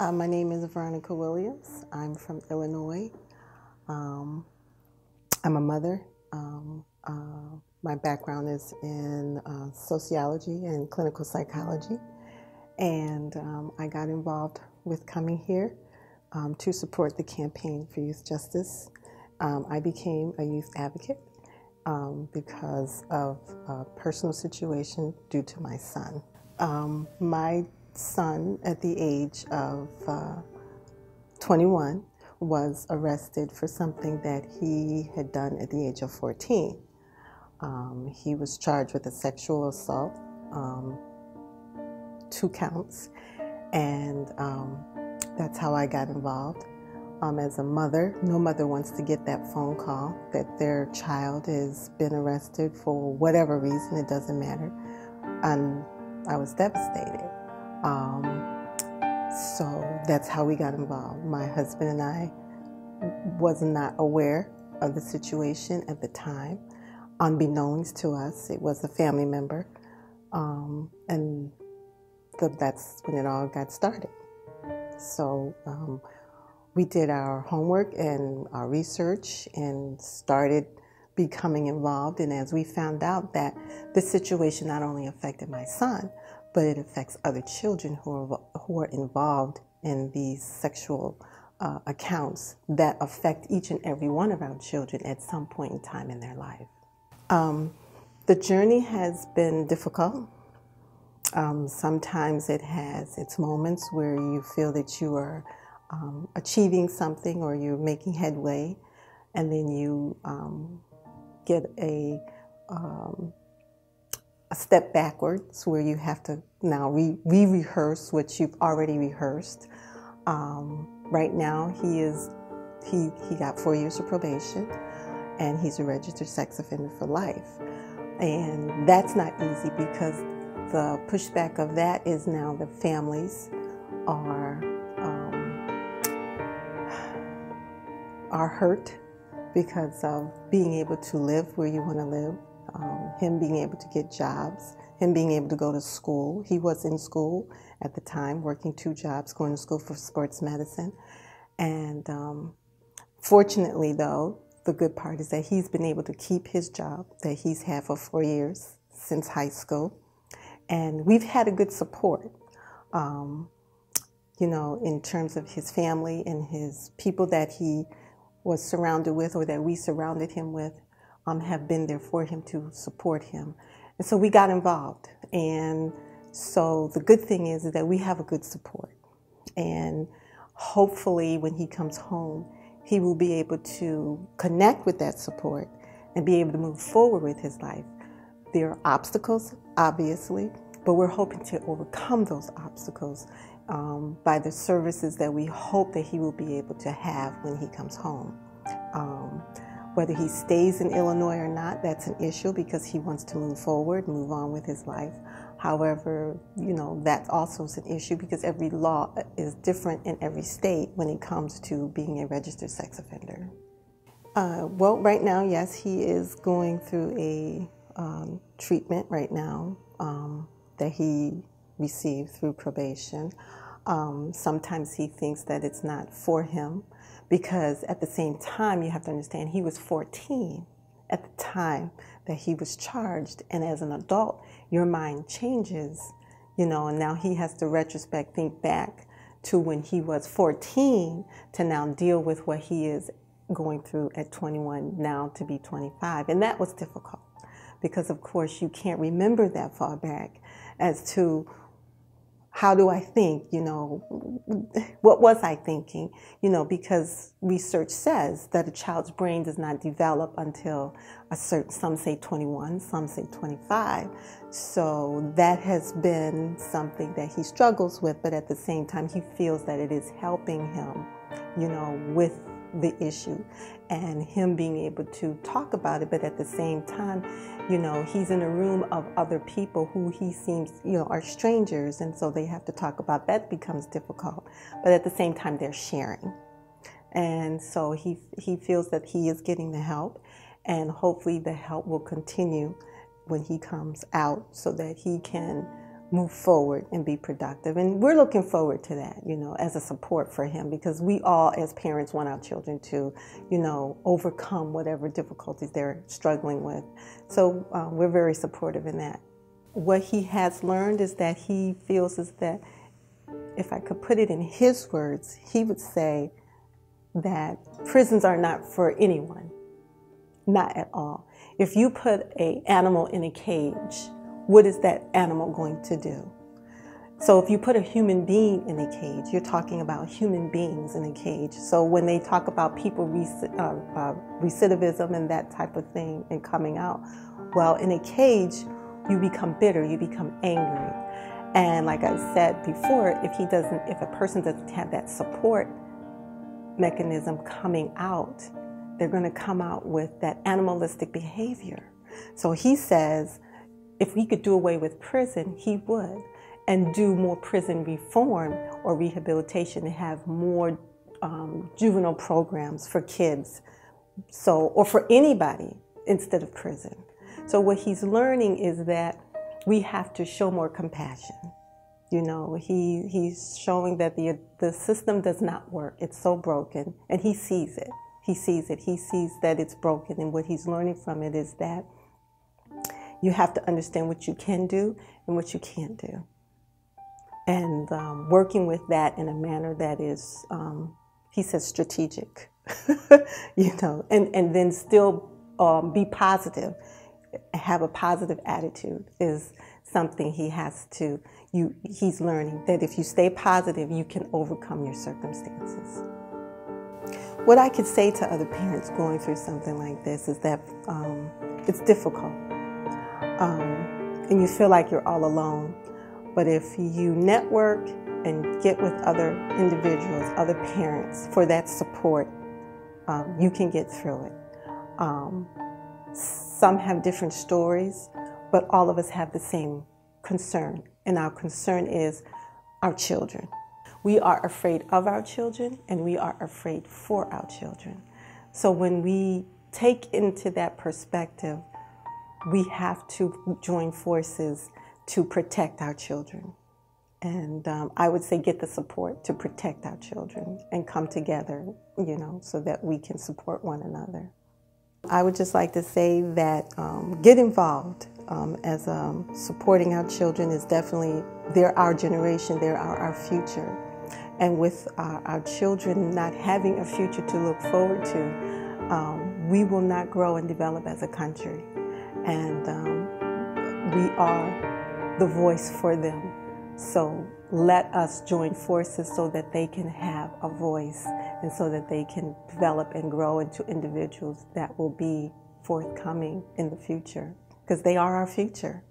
Uh, my name is Veronica Williams. I'm from Illinois. Um, I'm a mother. Um, uh, my background is in uh, sociology and clinical psychology. And um, I got involved with coming here um, to support the campaign for youth justice. Um, I became a youth advocate um, because of a personal situation due to my son. My son, at the age of uh, 21, was arrested for something that he had done at the age of 14. Um, he was charged with a sexual assault, um, two counts, and um, that's how I got involved. Um, as a mother, no mother wants to get that phone call that their child has been arrested for whatever reason, it doesn't matter. And I was devastated. Um, so that's how we got involved. My husband and I was not aware of the situation at the time. Unbeknownst to us, it was a family member. Um, and the, that's when it all got started. So um, we did our homework and our research and started becoming involved. And as we found out that the situation not only affected my son, but it affects other children who are, who are involved in these sexual uh, accounts that affect each and every one of our children at some point in time in their life. Um, the journey has been difficult. Um, sometimes it has its moments where you feel that you are um, achieving something or you're making headway, and then you um, get a um, a step backwards where you have to now re rehearse what you've already rehearsed. Um, right now, he is he he got four years of probation, and he's a registered sex offender for life, and that's not easy because the pushback of that is now the families are um, are hurt because of being able to live where you want to live um, him being able to get jobs, him being able to go to school. He was in school at the time, working two jobs, going to school for sports medicine. And um, fortunately, though, the good part is that he's been able to keep his job that he's had for four years since high school. And we've had a good support, um, you know, in terms of his family and his people that he was surrounded with or that we surrounded him with um, have been there for him to support him. And so we got involved. And so the good thing is, that we have a good support. And hopefully, when he comes home, he will be able to connect with that support and be able to move forward with his life. There are obstacles, obviously, but we're hoping to overcome those obstacles um, by the services that we hope that he will be able to have when he comes home. Whether he stays in Illinois or not, that's an issue because he wants to move forward, move on with his life. However, you know, that also is an issue because every law is different in every state when it comes to being a registered sex offender. Uh, well, right now, yes, he is going through a um, treatment right now um, that he received through probation. Um, sometimes he thinks that it's not for him because at the same time, you have to understand he was 14 at the time that he was charged. And as an adult, your mind changes, you know, and now he has to retrospect, think back to when he was 14 to now deal with what he is going through at 21 now to be 25. And that was difficult because, of course, you can't remember that far back as to how do I think? You know, what was I thinking? You know, because research says that a child's brain does not develop until a certain, some say 21, some say 25. So that has been something that he struggles with, but at the same time, he feels that it is helping him, you know, with the issue and him being able to talk about it, but at the same time, you know, he's in a room of other people who he seems, you know, are strangers, and so they have to talk about that becomes difficult. But at the same time, they're sharing. And so he, he feels that he is getting the help, and hopefully the help will continue when he comes out so that he can move forward and be productive. And we're looking forward to that, you know, as a support for him because we all, as parents, want our children to, you know, overcome whatever difficulties they're struggling with. So um, we're very supportive in that. What he has learned is that he feels is that, if I could put it in his words, he would say that prisons are not for anyone, not at all. If you put a animal in a cage, what is that animal going to do? So if you put a human being in a cage, you're talking about human beings in a cage. So when they talk about people uh, uh, recidivism and that type of thing and coming out, well, in a cage, you become bitter, you become angry. And like I said before, if he doesn't, if a person doesn't have that support mechanism coming out, they're going to come out with that animalistic behavior. So he says, if he could do away with prison, he would, and do more prison reform or rehabilitation and have more um, juvenile programs for kids, so or for anybody instead of prison. So what he's learning is that we have to show more compassion. You know, he he's showing that the the system does not work. It's so broken, and he sees it. He sees it. He sees that it's broken, and what he's learning from it is that you have to understand what you can do and what you can't do. And um, working with that in a manner that is, um, he says, strategic, you know, and, and then still um, be positive, have a positive attitude is something he has to, you, he's learning that if you stay positive, you can overcome your circumstances. What I could say to other parents going through something like this is that um, it's difficult um, and you feel like you're all alone. But if you network and get with other individuals, other parents for that support, um, you can get through it. Um, some have different stories, but all of us have the same concern. And our concern is our children. We are afraid of our children and we are afraid for our children. So when we take into that perspective, we have to join forces to protect our children. And um, I would say get the support to protect our children and come together, you know, so that we can support one another. I would just like to say that um, get involved um, as um, supporting our children is definitely, they're our generation, they're our, our future. And with our, our, children not having a future to look forward to, um, we will not grow and develop as a country and um, we are the voice for them. So let us join forces so that they can have a voice and so that they can develop and grow into individuals that will be forthcoming in the future because they are our future.